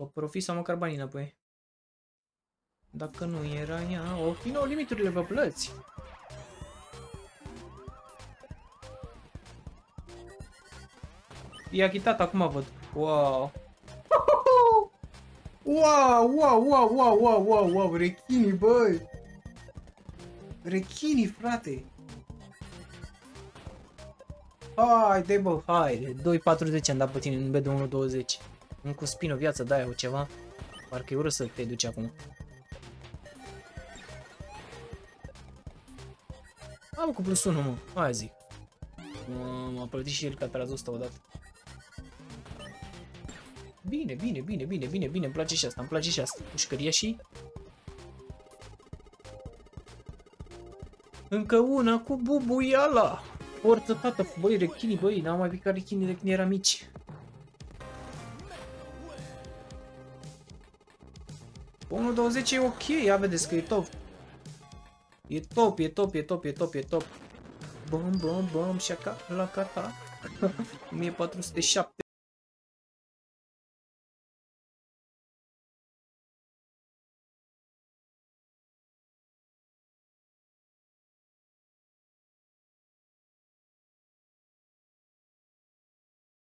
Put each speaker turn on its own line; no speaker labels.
O profit sau măcar banii înapoi. Dacă nu era ea, nu limiturile pe plăți. E achitat acum văd. Wow. Wow, wow, wow, wow, wow, wow, wow, rechinii, băi! Rechinii, frate! Haide, bă, haide! 2.40 am dat puțin în B2120. Un cu spin o viață de aia o ceva. Parcă e urât să te duci acum. Am cu plus 1, mă. Aia zic. M-a plătit și el ca pe asta odată. Bine, bine, bine, bine, bine, bine, îmi place și asta, îmi place și asta. Pușcărie și... Încă una cu bubuiala! Portă, tată, băi, rechinii, băi, n-am mai picat rechinii de când eram mici. Unul 20 e ok, ia vedeți că e top. E top, e top, e top, e top, e top. Bum, bum, bum, și la cata. 1407